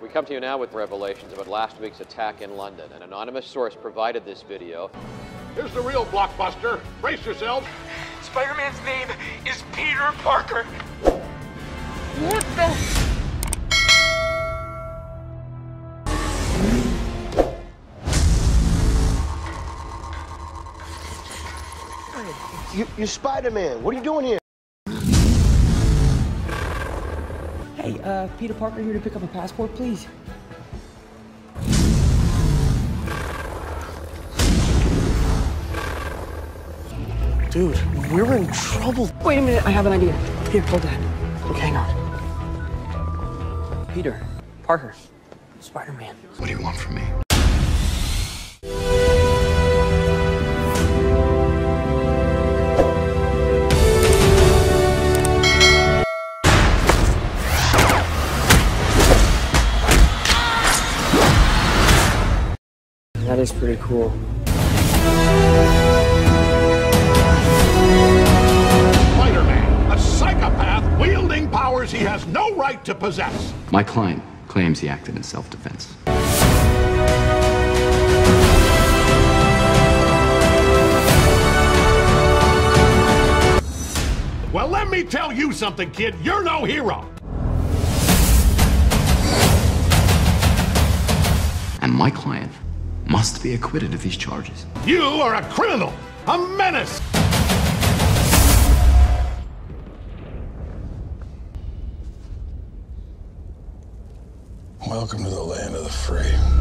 We come to you now with revelations about last week's attack in London. An anonymous source provided this video. Here's the real blockbuster. Brace yourselves. Spider Man's name is Peter Parker. What the? You, you're Spider-Man. What are you doing here? Hey, uh, Peter Parker here to pick up a passport, please. Dude, we're in trouble. Wait a minute, I have an idea. Here, hold that. Okay, hang on. Peter, Parker, Spider-Man. What do you want from me? That is pretty cool. Spider-Man, a psychopath wielding powers he has no right to possess. My client claims he acted in self defense. Well, let me tell you something, kid. You're no hero. And my client must be acquitted of these charges. You are a criminal, a menace. Welcome to the land of the free.